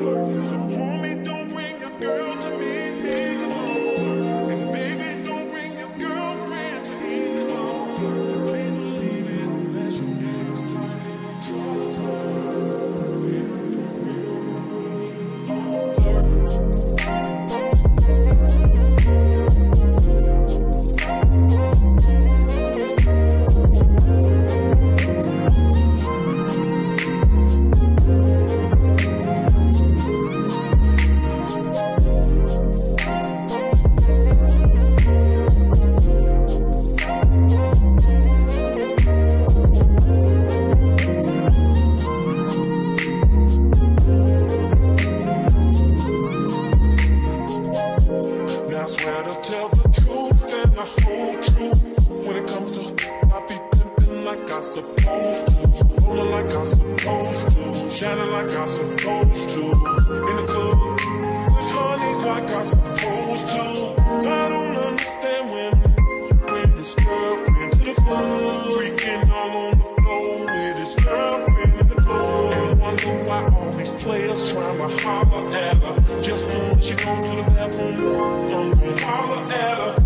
right I'm a supposed to, rolling like I'm supposed to, shining like I'm supposed to. In the club, with honeys like I'm supposed to. I don't understand when bring this girlfriend to the club, freaking all on the floor with his girlfriend in the club, and wonder why all these players trying to holler at her just so when she go to the bathroom. I'm gonna holler at her.